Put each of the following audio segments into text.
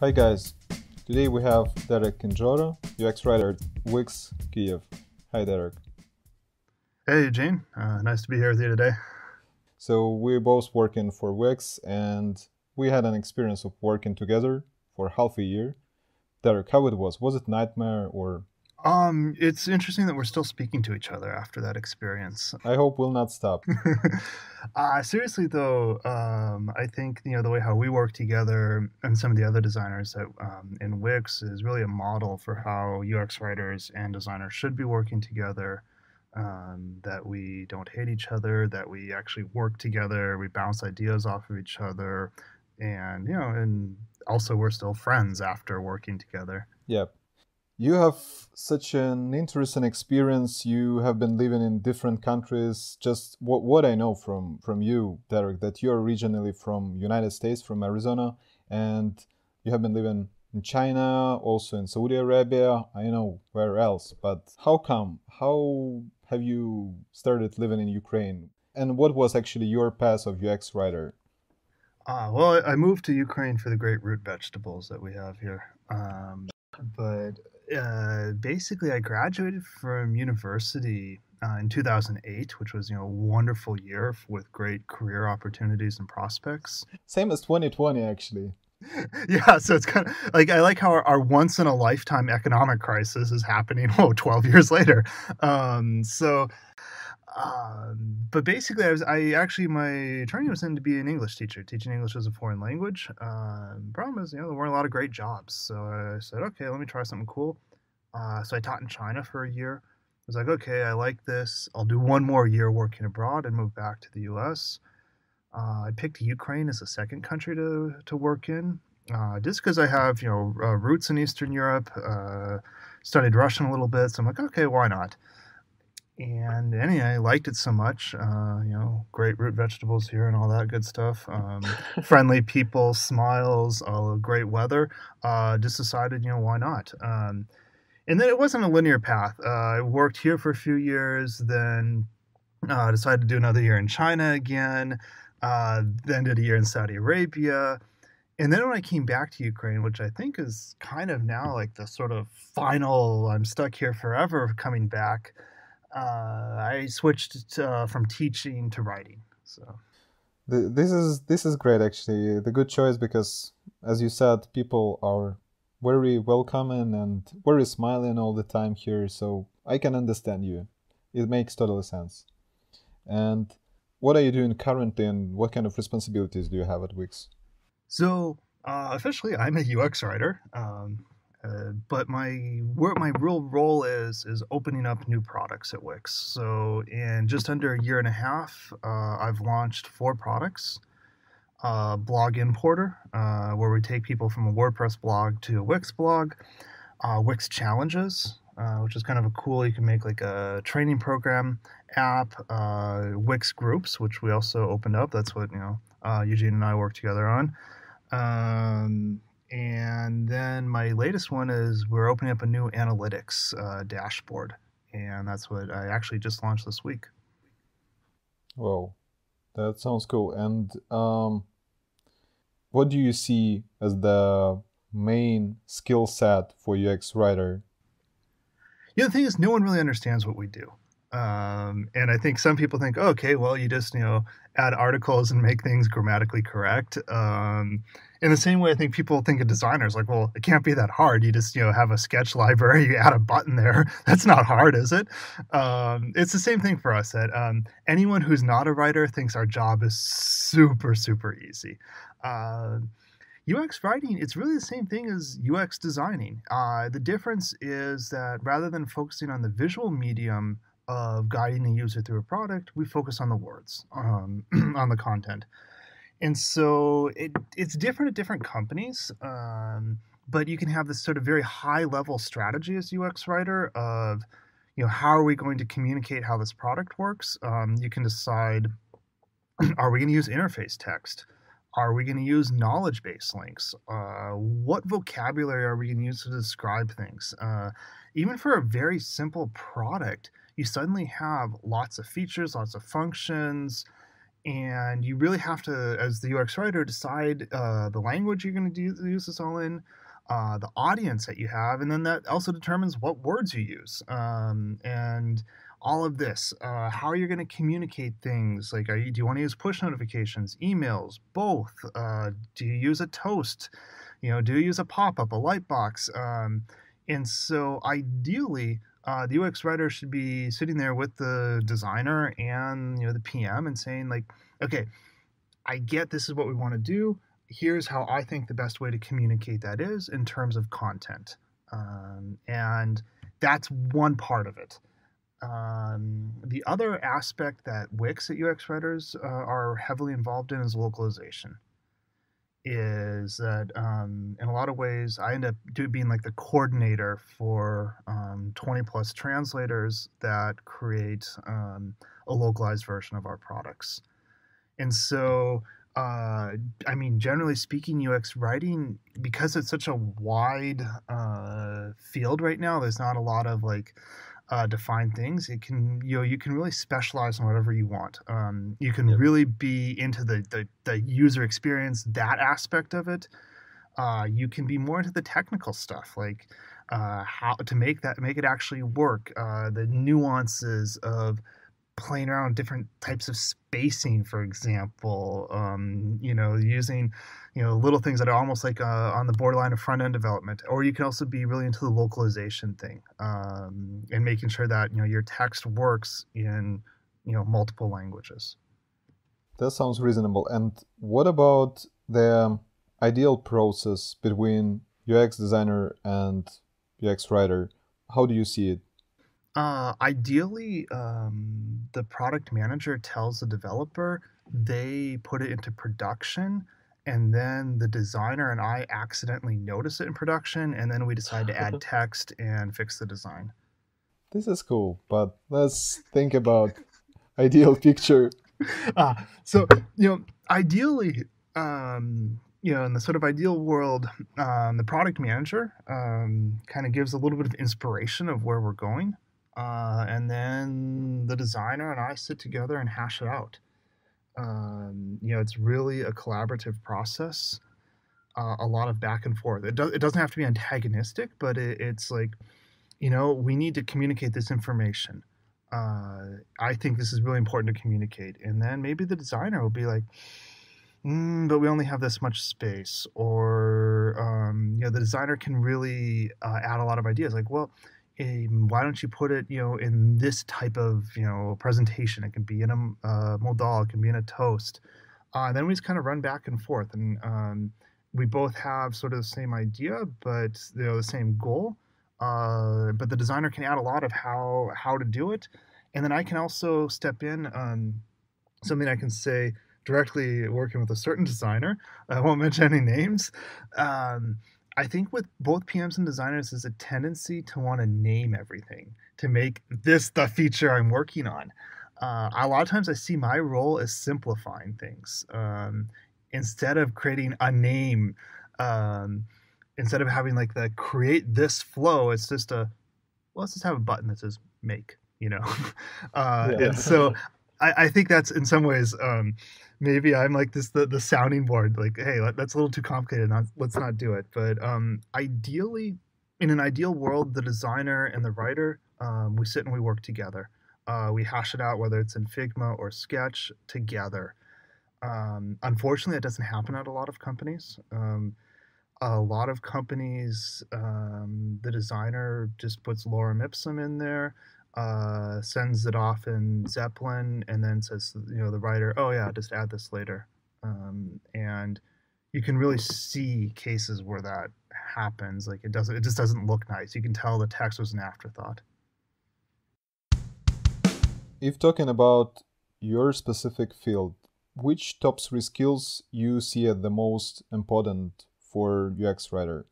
Hi guys, today we have Derek Kedziora, UX writer at Wix Kiev. Hi Derek. Hey Gene, uh, nice to be here with you today. So we're both working for Wix and we had an experience of working together for half a year. Derek, how it was? Was it nightmare or Um, it's interesting that we're still speaking to each other after that experience. I hope we'll not stop. uh, seriously though, um, I think you know the way how we work together and some of the other designers that um, in Wix is really a model for how UX writers and designers should be working together. Um, that we don't hate each other, that we actually work together, we bounce ideas off of each other, and you know, and also we're still friends after working together. Yep. You have such an interesting experience. You have been living in different countries. Just what, what I know from, from you, Derek, that you're originally from United States, from Arizona, and you have been living in China, also in Saudi Arabia. I know where else, but how come? How have you started living in Ukraine? And what was actually your path of UX writer? Uh, well, I moved to Ukraine for the great root vegetables that we have here. Um, but uh, basically, I graduated from university uh, in 2008, which was you know a wonderful year with great career opportunities and prospects. Same as 2020, actually. yeah, so it's kind of like I like how our, our, once in a lifetime economic crisis is happening. Oh, 12 years later. Um, so um, but basically, I was I actually my training was in to be an English teacher, teaching English as a foreign language. Um, problem is, you know, there weren't a lot of great jobs, so I said, okay, let me try something cool. Uh, so I taught in China for a year. I was like, okay, I like this. I'll do one more year working abroad and move back to the U.S. Uh, I picked Ukraine as a second country to to work in, uh, just because I have you know uh, roots in Eastern Europe. Uh, studied Russian a little bit, so I'm like, okay, why not? And anyway, I liked it so much. Uh, you know, great root vegetables here and all that good stuff. Um, friendly people, smiles, all great weather. Uh, just decided, you know, why not? Um, and then it wasn't a linear path. Uh, I worked here for a few years, then uh, decided to do another year in China again, uh, then did a year in Saudi Arabia. And then when I came back to Ukraine, which I think is kind of now like the sort of final, I'm stuck here forever coming back I switched to, uh, from teaching to writing. So this is this is great actually. The good choice because, as you said, people are very welcoming and very smiling all the time here. So I can understand you. It makes total sense. And what are you doing currently, and what kind of responsibilities do you have at Wix? So uh, officially, I'm a UX writer. Um, uh, but my where my real role is is opening up new products at Wix. So in just under a year and a half, uh, I've launched four products. Uh, blog importer, uh, where we take people from a WordPress blog to a Wix blog. Uh, Wix challenges, which is kind of a cool. You can make like a training program app. Wix groups, which we also opened up. That's what you know. Eugene and I work together on. Um, and then my latest one is we're opening up a new analytics uh, dashboard. And that's what I actually just launched this week. Well, that sounds cool. And um, what do you see as the main skill set for UX writer? Yeah, the thing is, no one really understands what we do. Um, and I think some people think, oh, okay, well, you just you know add articles and make things grammatically correct. Um, in the same way, I think people think of designers like, well, it can't be that hard. You just you know have a sketch library, you add a button there. That's not hard, is it? Um, it's the same thing for us. That um, anyone who's not a writer thinks our job is super super easy. Uh, UX writing, it's really the same thing as UX designing. Uh, the difference is that rather than focusing on the visual medium of guiding the user through a product, we focus on the words, um, on the content. And so it, it's different at different companies, um, but you can have this sort of very high level strategy as UX writer of, you know, how are we going to communicate how this product works? Um, you can decide, are we going to use interface text? Are we going to use knowledge base links? Uh, what vocabulary are we going to use to describe things? Uh, even for a very simple product, you suddenly have lots of features, lots of functions, and you really have to, as the UX writer, decide uh, the language you're going to use this all in, uh, the audience that you have, and then that also determines what words you use. Um, and all of this, uh, how you're going to communicate things. Like, you, do you want to use push notifications, emails, both? Uh, do you use a toast? You know, do you use a pop up, a light box? Um, and so, ideally, uh, the UX writer should be sitting there with the designer and you know the PM and saying like, okay, I get this is what we want to do here's how I think the best way to communicate that is in terms of content. Um, and that's one part of it. Um, the other aspect that Wix at UX Writers uh, are heavily involved in is localization. Is that um, in a lot of ways I end up do, being like the coordinator for um, 20 plus translators that create um, a localized version of our products. And so uh, I mean, generally speaking, UX writing because it's such a wide uh, field right now. There's not a lot of like uh, defined things. It can you know you can really specialize in whatever you want. Um, you can yep. really be into the, the, the user experience that aspect of it. Uh, you can be more into the technical stuff like uh, how to make that make it actually work. Uh, the nuances of playing around with different types of spacing, for example. Um, you know, using you know little things that are almost like uh, on the borderline of front end development, or you can also be really into the localization thing um, and making sure that you know your text works in you know multiple languages. That sounds reasonable. And what about the ideal process between UX designer and UX writer? How do you see it? Uh, ideally, um, the product manager tells the developer, they put it into production, and then the designer and I accidentally notice it in production, and then we decide to add text and fix the design. This is cool, but let's think about ideal picture. Uh, so, you know, ideally, um, you know, in the sort of ideal world, um, the product manager um, kind of gives a little bit of inspiration of where we're going. Uh, and then the designer and I sit together and hash it out. Um, you know, it's really a collaborative process, uh, a lot of back and forth. It, do- it doesn't have to be antagonistic, but it, it's like, you know, we need to communicate this information. Uh, I think this is really important to communicate. And then maybe the designer will be like, mm, but we only have this much space. Or, um, you know, the designer can really uh, add a lot of ideas. Like, well, why don't you put it, you know, in this type of, you know, presentation? It can be in a uh, modal, it can be in a toast. Uh, and then we just kind of run back and forth, and um, we both have sort of the same idea, but you know, the same goal. Uh, but the designer can add a lot of how how to do it, and then I can also step in. Um, something I can say directly working with a certain designer. I won't mention any names. Um, I think with both PMs and designers is a tendency to want to name everything to make this the feature I'm working on. Uh, a lot of times I see my role as simplifying things um, instead of creating a name. Um, instead of having like the create this flow, it's just a well, let's just have a button that says make. You know, uh, yeah. and so I, I, think that's in some ways um, maybe I'm like this the, the sounding board. Like, hey, that's a little too complicated. Not, let's not do it. But um, ideally, in an ideal world, the designer and the writer, um, we sit and we work together. Uh, we hash it out, whether it's in Figma or Sketch, together. Um, unfortunately, that doesn't happen at a lot of companies. Um, a lot of companies, um, the designer just puts lorem ipsum in there uh, sends it off in Zeplin, and then says, you know, the writer, oh yeah, just add this later. Um, and you can really see cases where that happens. Like it doesn't, it just doesn't look nice. You can tell the text was an afterthought. If talking about your specific field, which top three skills you see as the most important for UX writer?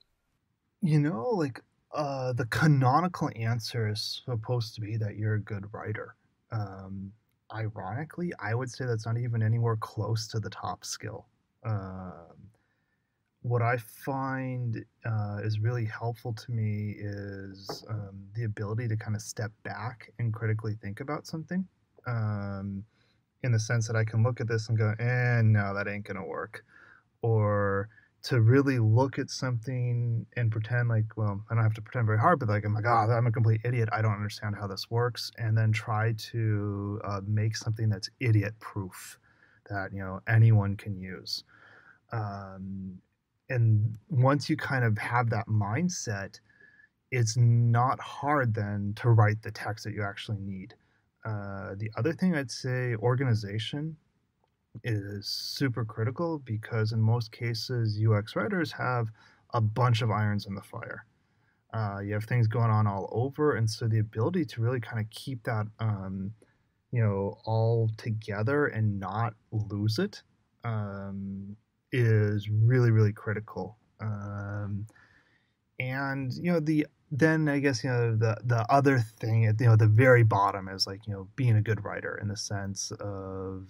You know, like uh, the canonical answer is supposed to be that you're a good writer. Um, ironically, I would say that's not even anywhere close to the top skill. Um, what I find uh, is really helpful to me is um, the ability to kind of step back and critically think about something. Um, in the sense that I can look at this and go, eh, no, that ain't gonna work. Or to really look at something and pretend like, well, I don't have to pretend very hard, but like, I'm like, oh, I'm a complete idiot. I don't understand how this works. And then try to uh, make something that's idiot proof that, you know, anyone can use. Um, and once you kind of have that mindset, it's not hard then to write the text that you actually need. Uh, the other thing I'd say, organization is super critical because in most cases, UX writers have a bunch of irons in the fire. Uh, you have things going on all over, and so the ability to really kind of keep that, um, you know, all together and not lose it um, is really, really critical. Um, and you know, the then I guess you know the the other thing at you know the very bottom is like you know being a good writer in the sense of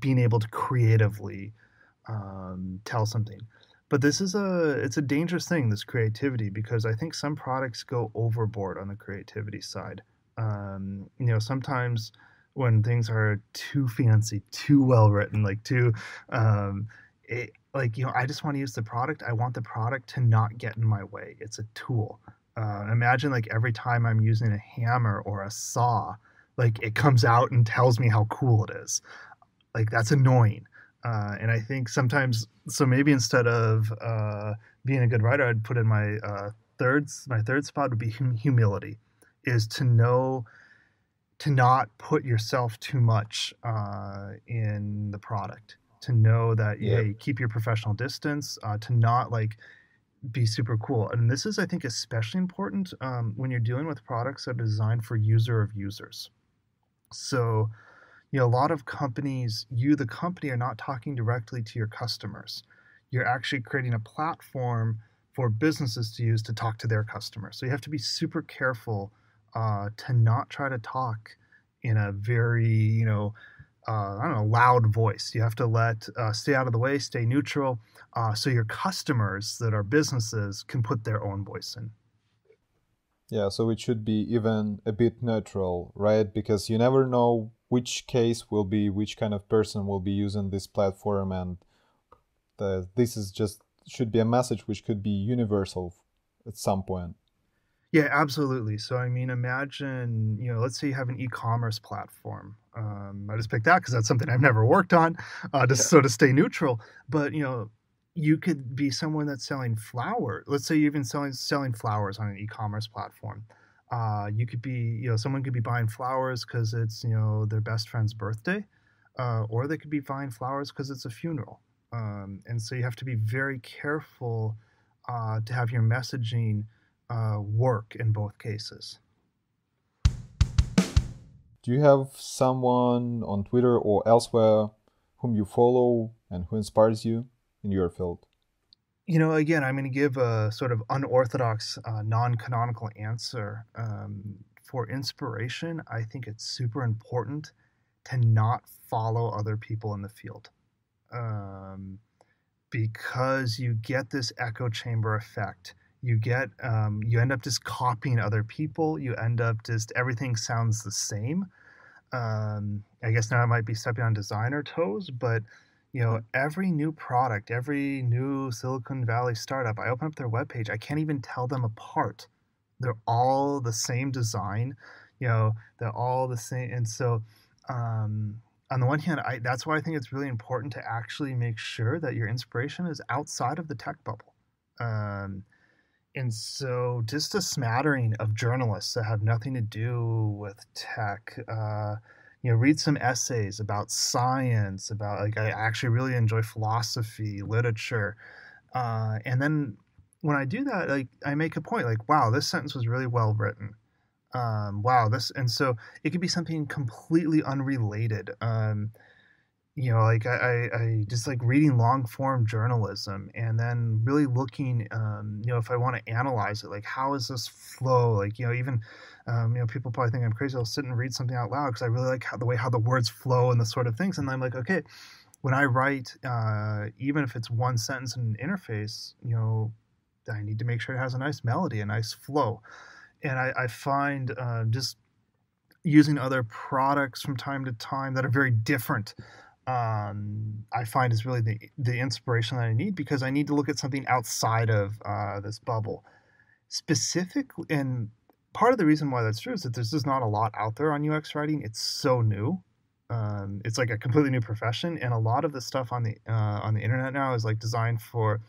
being able to creatively um, tell something. But this is a it's a dangerous thing this creativity because I think some products go overboard on the creativity side. Um, you know sometimes when things are too fancy, too well written, like too um, it, like you know i just want to use the product i want the product to not get in my way it's a tool uh, imagine like every time i'm using a hammer or a saw like it comes out and tells me how cool it is like that's annoying uh, and i think sometimes so maybe instead of uh, being a good writer i'd put in my uh, third my third spot would be hum- humility is to know to not put yourself too much uh, in the product to know that yeah. hey, keep your professional distance, uh, to not like be super cool. And this is, I think, especially important um, when you're dealing with products that are designed for user of users. So, you know, a lot of companies, you, the company, are not talking directly to your customers. You're actually creating a platform for businesses to use to talk to their customers. So you have to be super careful uh, to not try to talk in a very, you know, uh, I don't know, loud voice. You have to let uh, stay out of the way, stay neutral, uh, so your customers that are businesses can put their own voice in. Yeah, so it should be even a bit neutral, right? Because you never know which case will be which kind of person will be using this platform, and the, this is just should be a message which could be universal at some point. Yeah, absolutely. So, I mean, imagine, you know, let's say you have an e commerce platform. Um, I just picked that because that's something I've never worked on, uh, just yeah. so to stay neutral. But, you know, you could be someone that's selling flowers. Let's say you're even selling selling flowers on an e-commerce platform. Uh, you could be, you know, someone could be buying flowers because it's, you know, their best friend's birthday, uh, or they could be buying flowers because it's a funeral. Um, and so you have to be very careful uh, to have your messaging uh, work in both cases. Do you have someone on Twitter or elsewhere whom you follow and who inspires you in your field? You know, again, I'm going to give a sort of unorthodox, uh, non canonical answer. Um, for inspiration, I think it's super important to not follow other people in the field. Um, because you get this echo chamber effect you get um, you end up just copying other people you end up just everything sounds the same um, i guess now i might be stepping on designer toes but you know every new product every new silicon valley startup i open up their webpage i can't even tell them apart. They're all the same design you know they're all the same and so um, on the one hand I, that's why i think it's really important to actually make sure that your inspiration is outside of the tech bubble. Um, and so just a smattering of journalists that have nothing to do with tech uh, you know read some essays about science about like i actually really enjoy philosophy literature uh, and then when i do that like i make a point like wow this sentence was really well written. Um, wow this and so it could be something completely unrelated um, you know like I, I just like reading long form journalism and then really looking um, you know if i want to analyze it like how is this flow? Like you know even um, you know people probably think i'm crazy. I'll sit and read something out loud because i really like how, the way how the words flow and the sort of things. And i'm like okay when i write uh, even if it's one sentence in an interface you know i need to make sure it has a nice melody a nice flow. And i, I find uh, just using other products from time to time that are very different um, I find is really the the inspiration that I need because I need to look at something outside of uh, this bubble. Specific and part of the reason why that's true is that there's just not a lot out there on UX writing. It's so new. Um, it's like a completely new profession, and a lot of the stuff on the uh, on the internet now is like designed for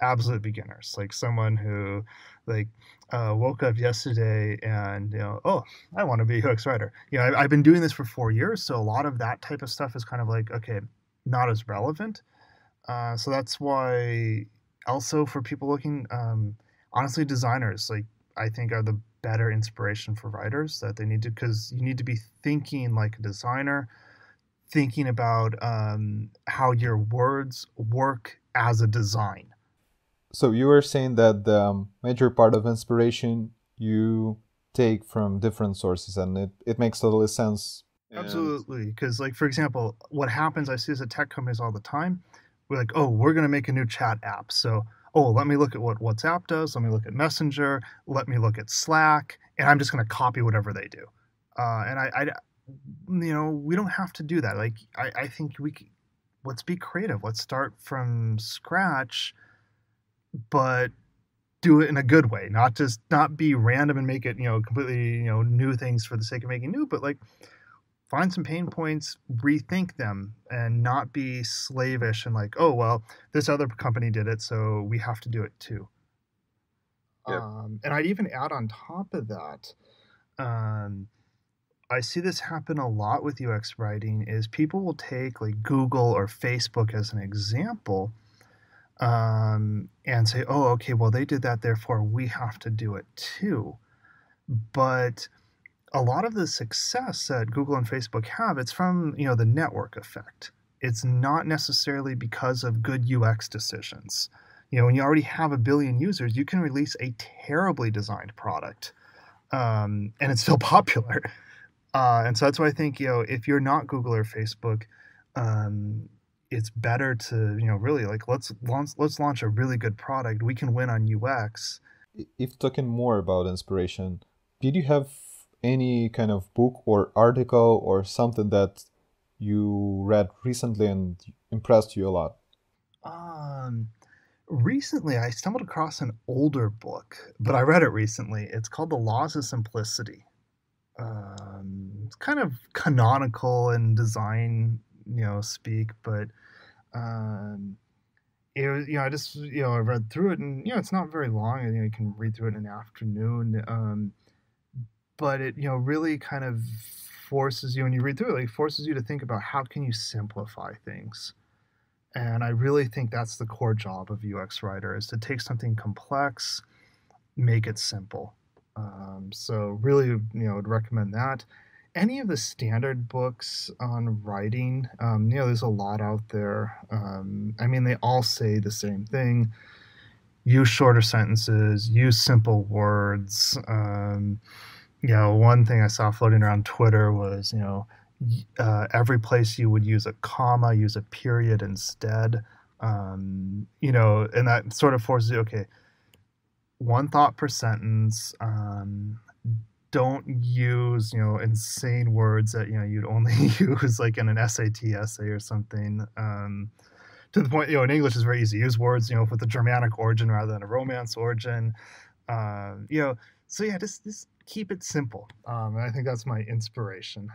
absolute beginners, like someone who like uh, woke up yesterday and you know, oh, I want to be a UX writer. You know, I, have been doing this for four years, so a lot of that type of stuff is kind of like okay, not as relevant. Uh, so that's why also for people looking, um, honestly, designers like I think are the better inspiration for writers that they need to because you need to be thinking like a designer thinking about um, how your words work as a design. So you were saying that the um, major part of inspiration you take from different sources and it, it makes totally sense. Absolutely because like for example what happens i see this at tech companies all the time we're like oh we're going to make a new chat app. So oh let me look at what whatsapp does let me look at messenger let me look at slack and i'm just going to copy whatever they do. Uh, and I, I you know we don't have to do that. Like i, I think we can, let's be creative. Let's start from scratch but do it in a good way, not just not be random and make it, you know, completely, you know, new things for the sake of making new, but like find some pain points, rethink them, and not be slavish and like, oh well, this other company did it, so we have to do it too. Yep. Um, and I'd even add on top of that, um, I see this happen a lot with UX writing. Is people will take like Google or Facebook as an example um, and say, oh, okay, well, they did that, therefore we have to do it too. But a lot of the success that Google and Facebook have, it's from you know the network effect. It's not necessarily because of good UX decisions. You know, when you already have a billion users, you can release a terribly designed product, um, and it's still popular. Uh, and so that's why I think you know if you're not Google or Facebook, um, it's better to you know really like let's launch let's launch a really good product we can win on ux if talking more about inspiration did you have any kind of book or article or something that you read recently and impressed you a lot? Um recently i stumbled across an older book but i read it recently. It's called the laws of simplicity. Um, it's kind of canonical in design you know speak, but um, it was you know I just you know I read through it and you know it's not very long and you, know, you can read through it in an afternoon. Um, but it you know really kind of forces you when you read through it like forces you to think about how can you simplify things and i really think that's the core job of ux writer is to take something complex make it simple um, so really you know would recommend that any of the standard books on writing, um, you know, there's a lot out there. Um, I mean, they all say the same thing use shorter sentences, use simple words. Um, you know, one thing I saw floating around Twitter was, you know, uh, every place you would use a comma, use a period instead. Um, you know, and that sort of forces you, okay, one thought per sentence. Um, don't use you know insane words that you know you'd only use like in an SAT essay or something. Um, to the point, you know, in English is very easy. to Use words, you know, with a Germanic origin rather than a Romance origin. Uh, you know, so yeah, just just keep it simple. Um, and I think that's my inspiration.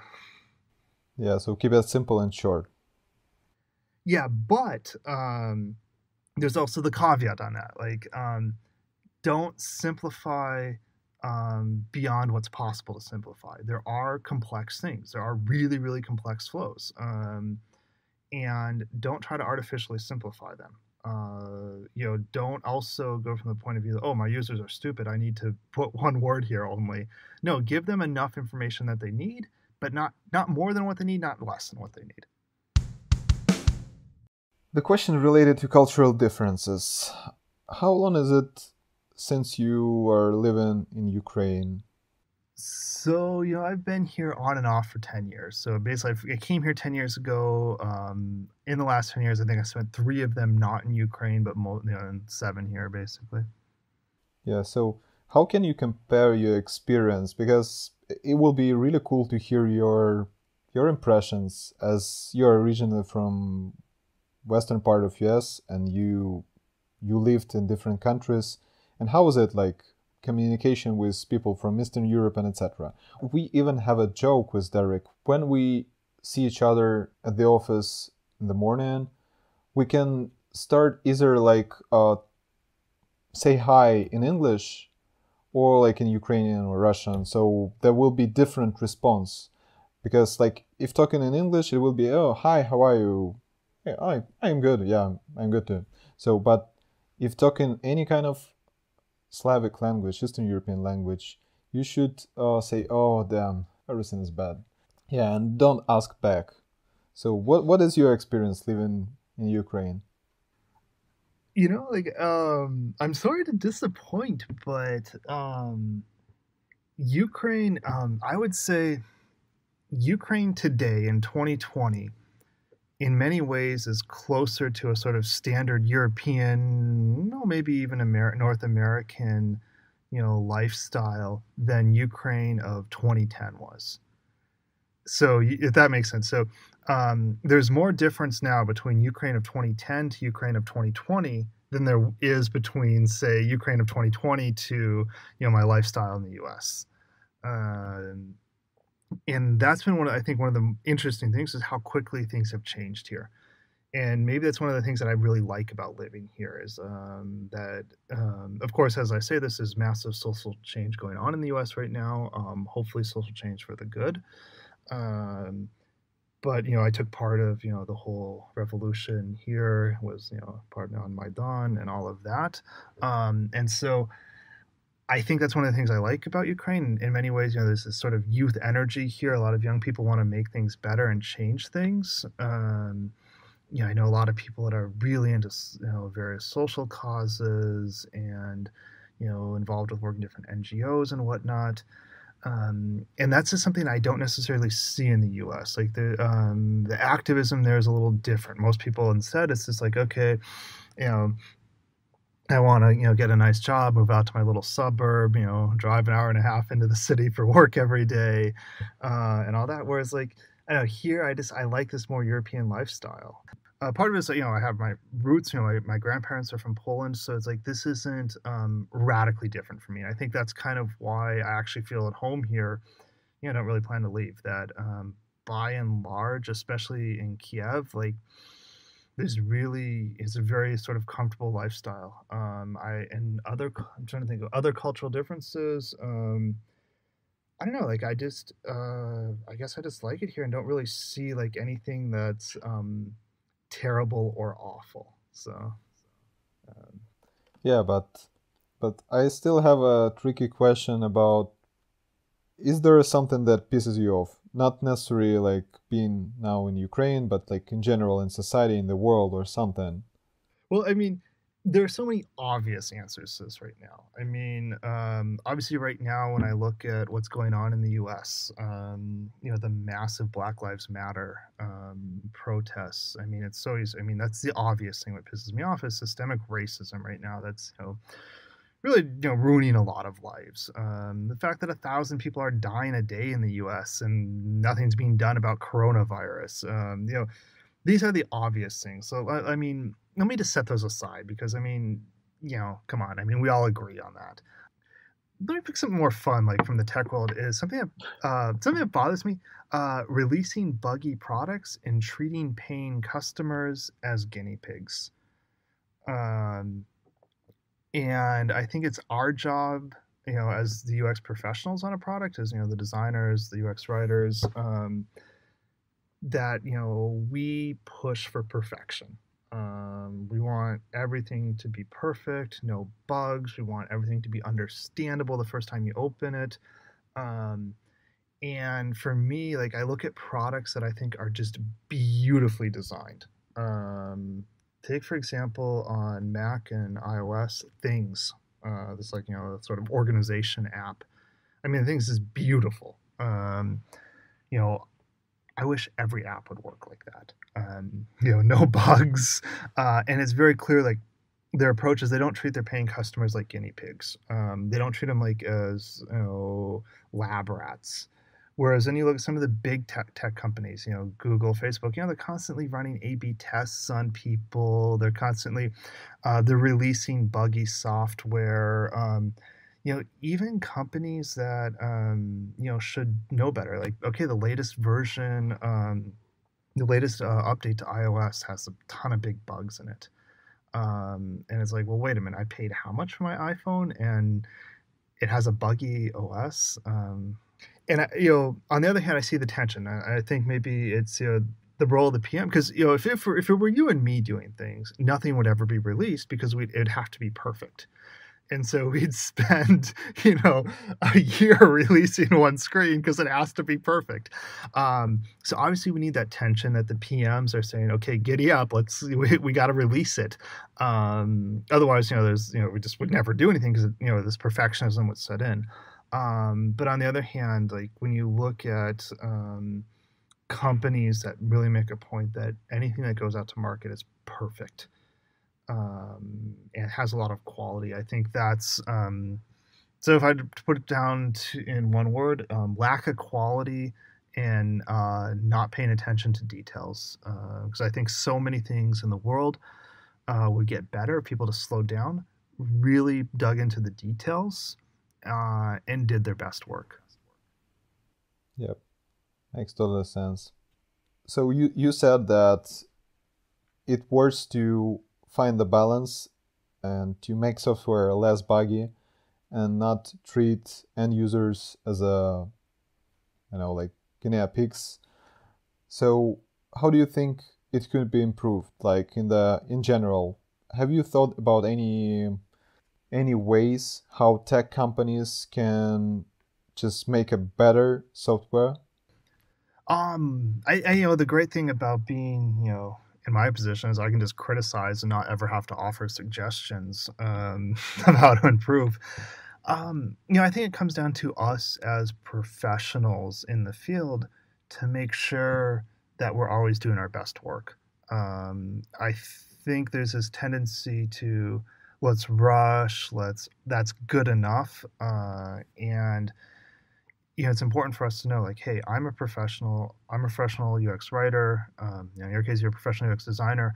Yeah, so keep it simple and short. Yeah, but um, there's also the caveat on that. Like, um, don't simplify um, beyond what's possible to simplify. There are complex things. There are really, really complex flows, um, and don't try to artificially simplify them. Uh, you know, don't also go from the point of view that oh, my users are stupid. I need to put one word here only. No, give them enough information that they need, but not not more than what they need, not less than what they need. The question related to cultural differences. How long is it since you are living in Ukraine? So, you know, I've been here on and off for 10 years. So basically, I came here 10 years ago. Um, in the last 10 years, I think I spent three of them not in Ukraine, but you know, seven here, basically. Yeah. So, how can you compare your experience? Because it will be really cool to hear your your impressions as you're originally from western part of US and you you lived in different countries and how was it like communication with people from Eastern Europe and etc. We even have a joke with Derek when we see each other at the office in the morning. We can start either like uh, say hi in English or like in Ukrainian or Russian. So there will be different response because like if talking in English, it will be oh hi how are you? Yeah, I I'm good. Yeah, I'm good too. So but if talking any kind of Slavic language, Eastern European language, you should uh, say, "Oh, damn, everything is bad." Yeah, and don't ask back. So, what what is your experience living in Ukraine? You know, like, um, I'm sorry to disappoint, but um, Ukraine, um, I would say, Ukraine today in 2020 in many ways is closer to a sort of standard European, or maybe even Amer- North American, you know, lifestyle than Ukraine of 2010 was. So if that makes sense, so um, there's more difference now between Ukraine of 2010 to Ukraine of 2020 than there is between, say, Ukraine of 2020 to you know my lifestyle in the U.S. Uh, and that's been one of, I think one of the interesting things is how quickly things have changed here. And maybe that's one of the things that I really like about living here is um, that, um, of course, as I say, this is massive social change going on in the U.S. right now. Um, hopefully, social change for the good. Um, but you know, I took part of you know the whole revolution here. Was you know part on Maidan and all of that. Um, and so I think that's one of the things I like about Ukraine. In many ways, you know, there's this sort of youth energy here. A lot of young people want to make things better and change things. Um, you know, I know a lot of people that are really into you know various social causes and you know involved with working different NGOs and whatnot. Um, and that's just something I don't necessarily see in the U.S. Like the um, the activism there is a little different. Most people instead, it's just like okay, you know, I want to, you know, get a nice job, move out to my little suburb, you know, drive an hour and a half into the city for work every day, uh, and all that. Whereas, like, I know here, I just I like this more European lifestyle. Uh, part of it is, you know, I have my roots. You know, my, my grandparents are from Poland, so it's like this isn't um, radically different for me. I think that's kind of why I actually feel at home here. You know, I don't really plan to leave. That um, by and large, especially in Kiev, like there's really is a very sort of comfortable lifestyle. Um, I and other I'm trying to think of other cultural differences. Um, I don't know, like I just uh, I guess I just like it here and don't really see like anything that's um, terrible or awful. So um, yeah, but but I still have a tricky question about is there something that pisses you off? Not necessarily like being now in Ukraine, but like in general in society in the world or something? Well, I mean, there are so many obvious answers to this right now. I mean, um, obviously, right now, when I look at what's going on in the U.S., um, you know, the massive Black Lives Matter um, protests. I mean, it's so easy. I mean, that's the obvious thing. What pisses me off is systemic racism right now. That's you know really you know ruining a lot of lives. Um, the fact that a thousand people are dying a day in the U.S. and nothing's being done about coronavirus. Um, you know, these are the obvious things. So I, I, mean, let me just set those aside because I mean, you know, come on. I mean, we all agree on that. Let me pick something more fun, like from the tech world, is something that uh, something that bothers me: uh, releasing buggy products and treating paying customers as guinea pigs. Um, and I think it's our job, you know, as the UX professionals on a product, as you know, the designers, the UX writers, um, that you know we push for perfection. Um, we want everything to be perfect, no bugs. We want everything to be understandable the first time you open it. Um, and for me, like I look at products that I think are just beautifully designed. Um, take for example on Mac and iOS Things. Uh, this like you know sort of organization app. I mean, Things is beautiful. Um, you know, I wish every app would work like that. Um, you know, no bugs, uh, and it's very clear like their approach is they don't treat their paying customers like guinea pigs. Um, they don't treat them like as you know lab rats. Whereas then you look at some of the big tech, tech companies, you know, Google, Facebook, you know, they're constantly running A/B tests on people. They're constantly, uh, they're releasing buggy software. Um, you know, even companies that um, you know should know better, like okay, the latest version, um, the latest uh, update to iOS has a ton of big bugs in it. Um, and it's like, well, wait a minute, I paid how much for my iPhone, and it has a buggy OS. Um, and I, you know, on the other hand, I see the tension. I, I think maybe it's you know the role of the PM because you know if it, if it were you and me doing things, nothing would ever be released because we it'd have to be perfect. And so we'd spend you know a year releasing one screen because it has to be perfect. Um, so obviously we need that tension that the pms are saying okay giddy up. Let's we, we got to release it. Um, otherwise you know there's you know we just would never do anything because you know this perfectionism would set in um, but on the other hand like when you look at um, companies that really make a point that anything that goes out to market is perfect um, and has a lot of quality. I think that's um, so. If I put it down to, in one word, um, lack of quality and uh, not paying attention to details. Because uh, I think so many things in the world uh, would get better if people to slow down, really dug into the details, uh, and did their best work. Yep, makes total sense. So you you said that it works to find the balance and to make software less buggy and not treat end users as a you know like guinea pigs so how do you think it could be improved like in the in general have you thought about any any ways how tech companies can just make a better software um I, I you know the great thing about being you know in my position is I can just criticize and not ever have to offer suggestions um, of how to improve. Um, you know, I think it comes down to us as professionals in the field to make sure that we're always doing our best work. Um, I think there's this tendency to let's rush, let's that's good enough, uh, and you know, it's important for us to know, like, hey, I'm a professional. I'm a professional UX writer. Um, you know, in your case, you're a professional UX designer.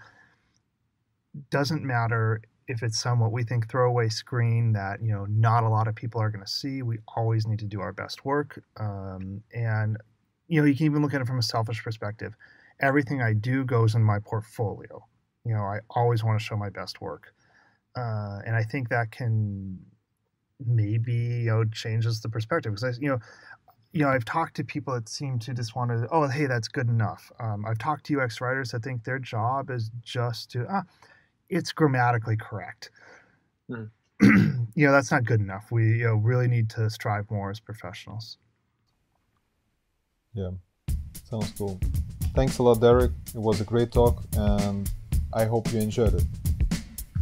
Doesn't matter if it's some what we think throwaway screen that you know not a lot of people are going to see. We always need to do our best work, um, and you know, you can even look at it from a selfish perspective. Everything I do goes in my portfolio. You know, I always want to show my best work, uh, and I think that can maybe you know changes the perspective because I you know you know I've talked to people that seem to just want to oh hey that's good enough. Um, I've talked to UX writers that think their job is just to ah it's grammatically correct. Mm. you know that's not good enough. We you know really need to strive more as professionals. Yeah, sounds cool. Thanks a lot, Derek. It was a great talk, and I hope you enjoyed it.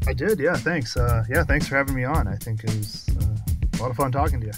I did, yeah. Thanks. Uh, yeah, thanks for having me on. I think it was uh, a lot of fun talking to you.